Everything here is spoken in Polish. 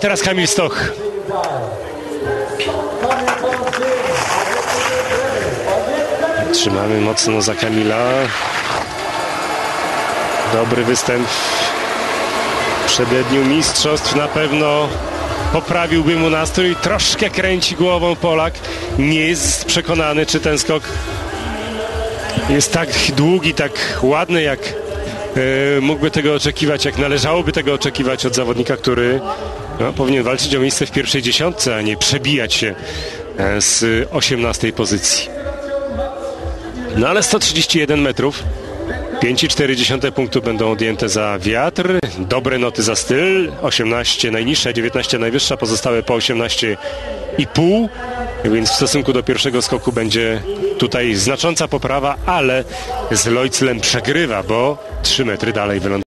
Teraz Kamil Stoch. Trzymamy mocno za Kamila. Dobry występ w przededniu mistrzostw na pewno poprawiłby mu nastrój. Troszkę kręci głową Polak. Nie jest przekonany, czy ten skok jest tak długi, tak ładny, jak mógłby tego oczekiwać, jak należałoby tego oczekiwać od zawodnika, który no, powinien walczyć o miejsce w pierwszej dziesiątce, a nie przebijać się e, z 18 pozycji. No ale 131 metrów. 5,4 punktu będą odjęte za wiatr. Dobre noty za styl. 18 najniższa, 19 najwyższa, pozostałe po 18,5. Więc w stosunku do pierwszego skoku będzie tutaj znacząca poprawa, ale z Lojclem przegrywa, bo 3 metry dalej wylądował.